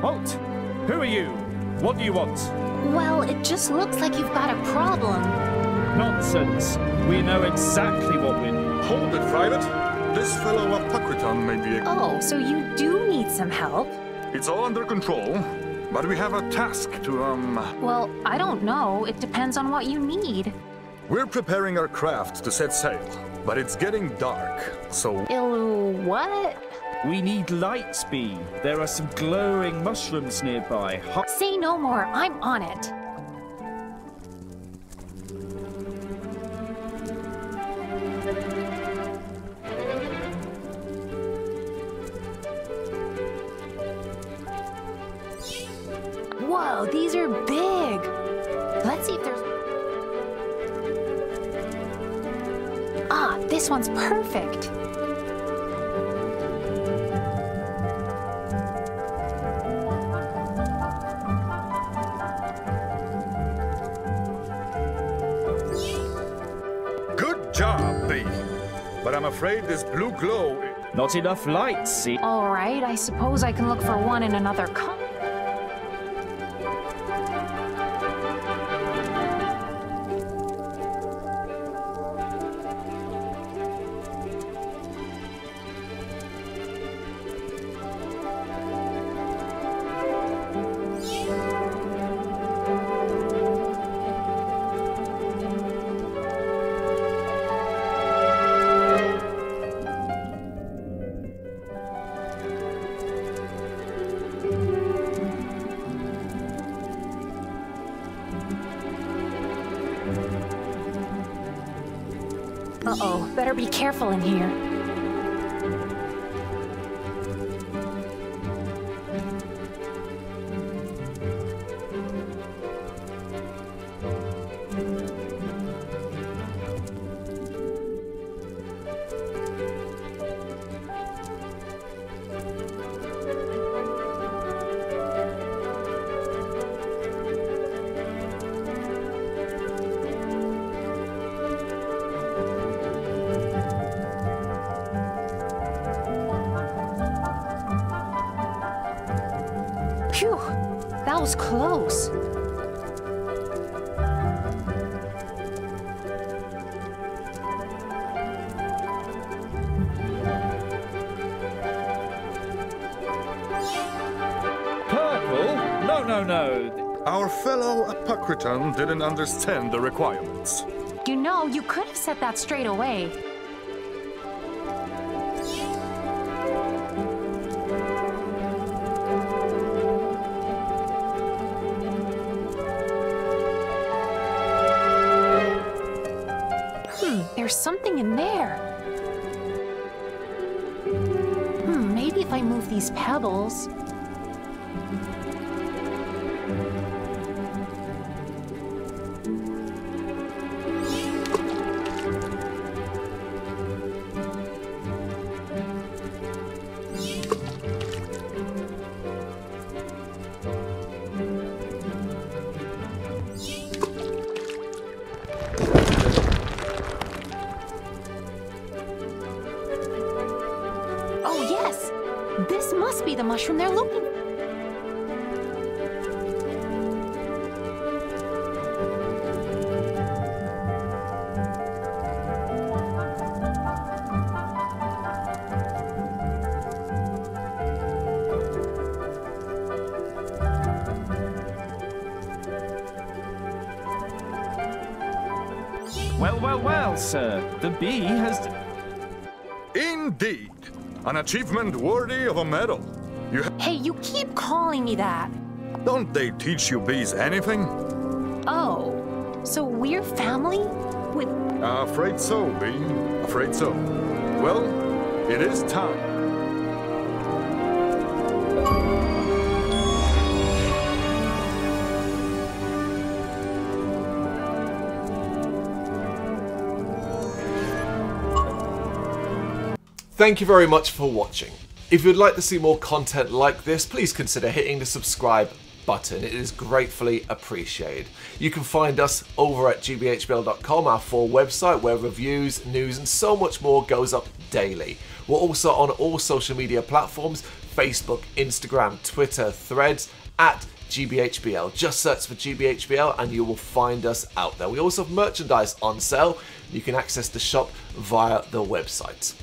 Halt! Who are you? What do you want? Well, it just looks like you've got a problem. Nonsense. We know exactly what we need. Hold it, Private. This fellow Apocritan may be a... Oh, so you do need some help? It's all under control, but we have a task to, um... Well, I don't know. It depends on what you need. We're preparing our craft to set sail, but it's getting dark, so... Ill what? We need light speed. There are some glowing mushrooms nearby. Hot Say no more. I'm on it. Whoa, these are big. Let's see if there's. Ah, this one's perfect. Job, B. But I'm afraid this blue glow... Not enough light, see? All right, I suppose I can look for one in another color. Uh-oh, better be careful in here. Phew, that was close. Purple? No, no, no. Our fellow Apocritan didn't understand the requirements. You know, you could have said that straight away. There's something in there. Hmm, maybe if I move these pebbles. This must be the mushroom they're looking for. Well, well, well, sir. The bee has. Indeed! An achievement worthy of a medal. You ha- Hey, you keep calling me that. don't they teach you bees anything? Oh, so we're family? With. Afraid so, B. Afraid so. Well, it is time. Thank you very much for watching. If you'd like to see more content like this, please consider hitting the subscribe button. It is gratefully appreciated. You can find us over at gbhbl.com, our full website where reviews, news, and so much more goes up daily. We're also on all social media platforms Facebook, Instagram, Twitter, Threads at GBHBL. Just search for GBHBL and you will find us out there. We also have merchandise on sale. You can access the shop via the website.